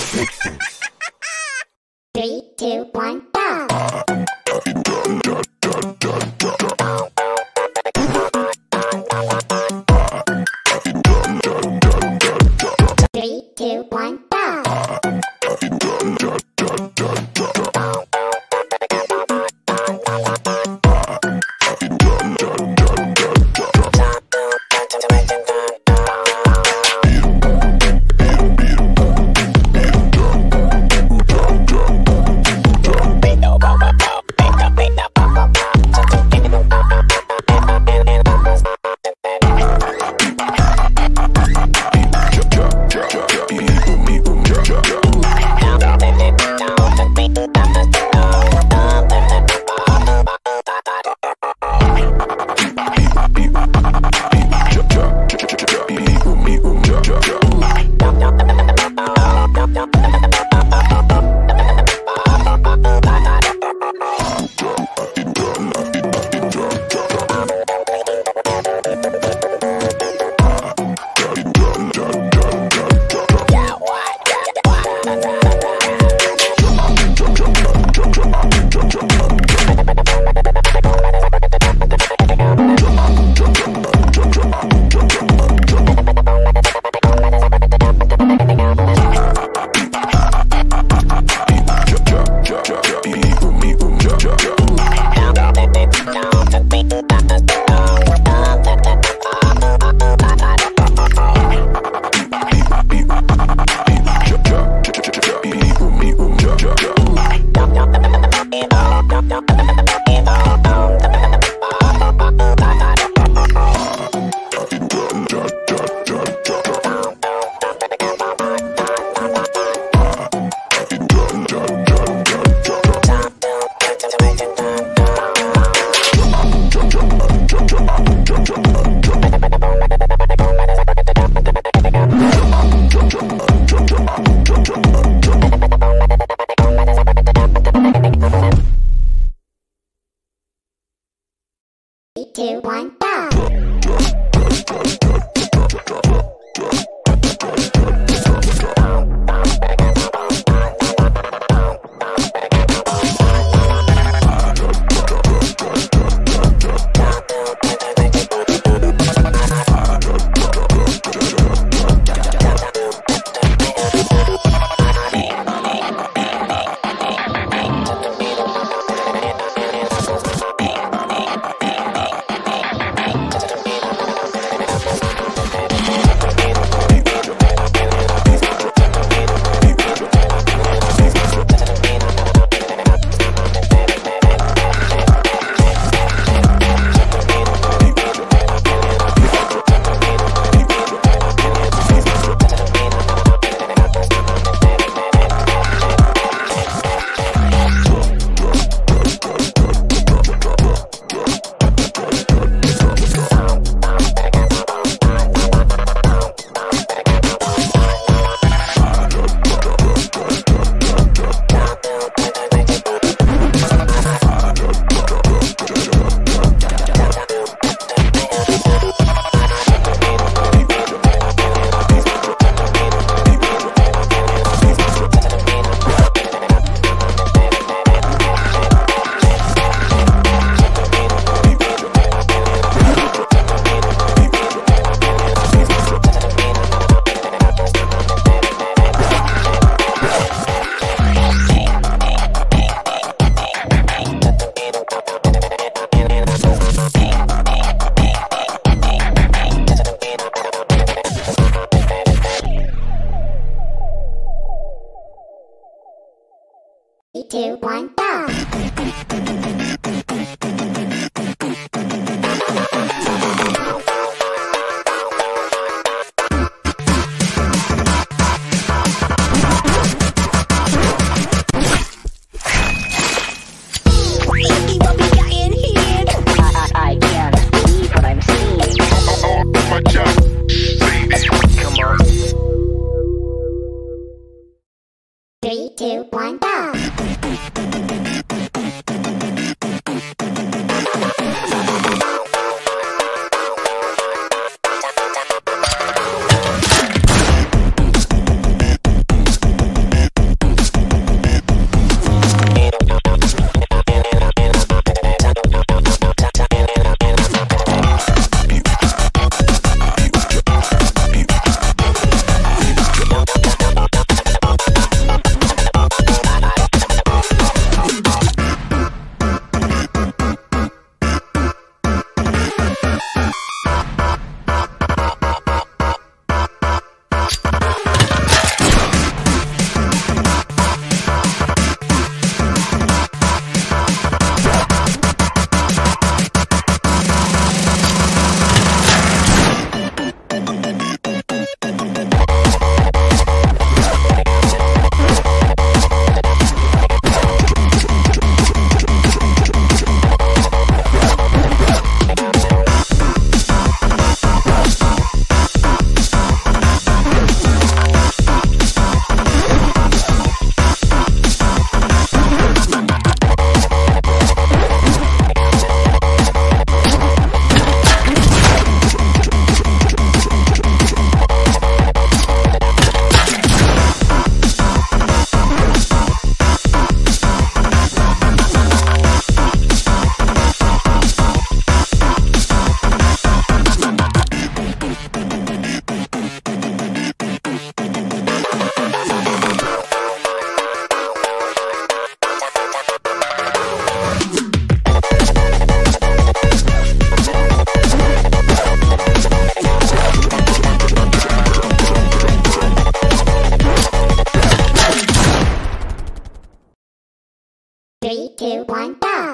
fix it. Two, one, go!